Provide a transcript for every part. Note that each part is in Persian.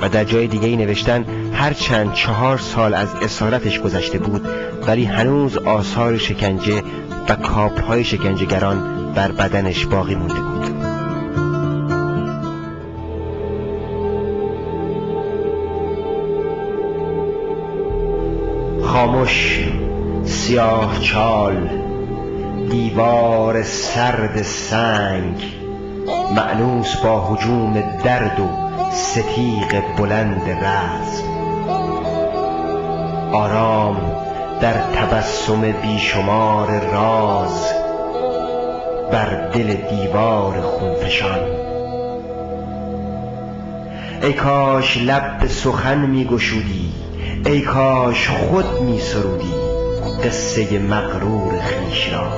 و در جای دیگه ای نوشتن هر چند چهار سال از اسارتش گذشته بود ولی هنوز آثار شکنجه و کاپهای شکنجهگران بر بدنش باقی مونده بود. خاموش سیاه چال دیوار سرد سنگ. معنوس با حجوم درد و ستیق بلند رزم. آرام در تبسم بیشمار راز بر دل دیوار خونفشان. ای کاش لب به سخن می گشودی ای کاش خود می سرودی قصه مغرور خویش را.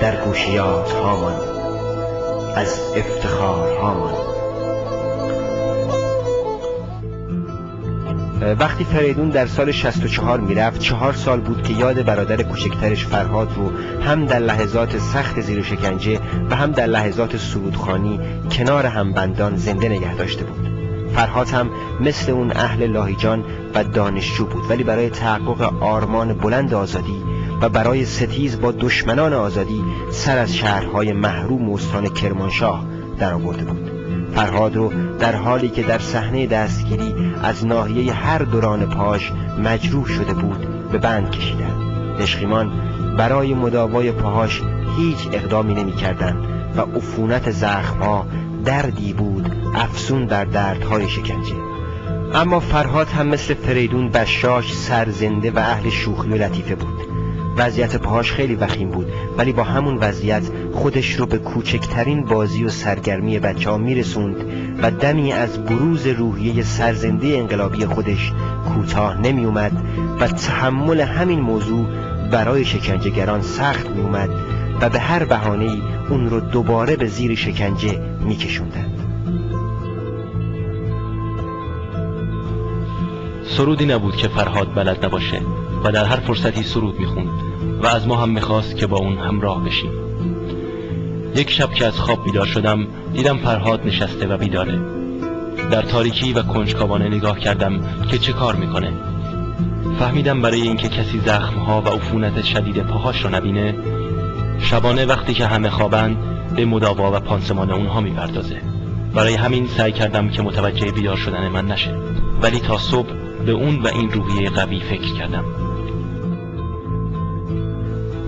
در گوشیات هامان از افتخار هامان وقتی فریدون در سال 64 می‌رفت چهار سال بود که یاد برادر کوچکترش فرهاد رو هم در لحظات سخت زیر شکنجه و هم در لحظات سرودخانی کنار همبندان زنده نگه داشته بود. فرهاد هم مثل اون اهل لاهیجان و دانشجو بود ولی برای تحقق آرمان بلند آزادی و برای ستیز با دشمنان آزادی سر از شهرهای محروم و استان کرمانشاه در آورده بود. فرهاد رو در حالی که در صحنه دستگیری از ناحیه هر دوران پاش مجروح شده بود به بند کشیدند نشخیمان برای مداوای پاهاش هیچ اقدامی نمی کردن و عفونت زخمها دردی بود افسون در دردهای شکنجه. اما فرهاد هم مثل فریدون بشاش سرزنده و اهل شوخی و لطیفه بود. وضعیت پاهاش خیلی وخیم بود ولی با همون وضعیت خودش رو به کوچکترین بازی و سرگرمی بچه ها میرسوند و دمی از بروز روحیه سرزنده انقلابی خودش کوتاه نمی اومد و تحمل همین موضوع برای شکنجهگران سخت می اومد و به هر بهانه‌ای اون رو دوباره به زیر شکنجه میکشوندند. سرودی نبود که فرهاد بلد نباشه و در هر فرصتی سرود می‌خوند. و از ما هم می‌خواست که با اون همراه بشیم. یک شب که از خواب بیدار شدم دیدم فرهاد نشسته و بیداره. در تاریکی و کنجکاوانه نگاه کردم که چه کار می‌کنه. فهمیدم برای اینکه کسی زخمها و عفونت شدید پاهاش رو نبینه شبانه وقتی که همه خوابند به مداوا و پانسمان اونها می‌پردازه. برای همین سعی کردم که متوجه بیدار شدن من نشه. ولی تا صبح به اون و این روحیه قوی فکر کردم.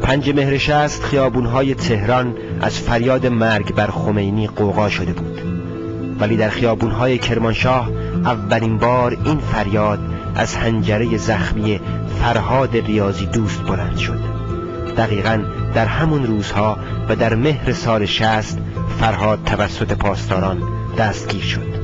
پنج مهر شست خیابونهای تهران از فریاد مرگ بر خمینی قوقا شده بود. ولی در خیابونهای کرمانشاه اولین بار این فریاد از هنجره زخمی فرهاد ریاضی دوست بلند شد. دقیقا در همون روزها و در مهر سال شست فرهاد توسط پاسداران دستگیر شد.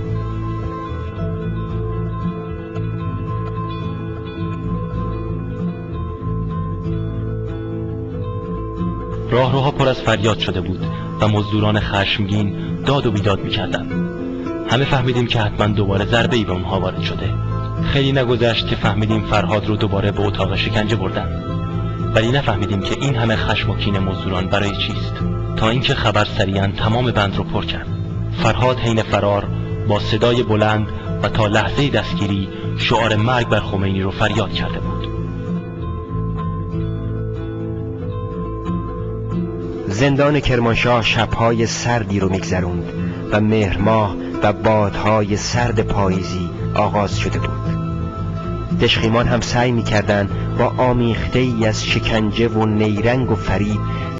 راهروها پر از فریاد شده بود و مزدوران خشمگین داد و بیداد می‌کردند. همه فهمیدیم که حتما دوباره ضربه ای به اونها وارد شده. خیلی نگذشت که فهمیدیم فرهاد رو دوباره به اتاق شکنجه بردن. ولی نفهمیدیم که این همه خشم و کین مزدوران برای چیست. تا اینکه خبر سریعا تمام بند رو پر کرد. فرهاد حین فرار با صدای بلند و تا لحظه دستگیری شعار مرگ بر خمینی رو فریاد کرده بود. زندان کرمانشاه شبهای سردی رو میگذروند و مهرماه و بادهای سرد پاییزی آغاز شده بود. دشخیمان هم سعی می‌کردند با آمیخته ای از شکنجه و نیرنگ و فریب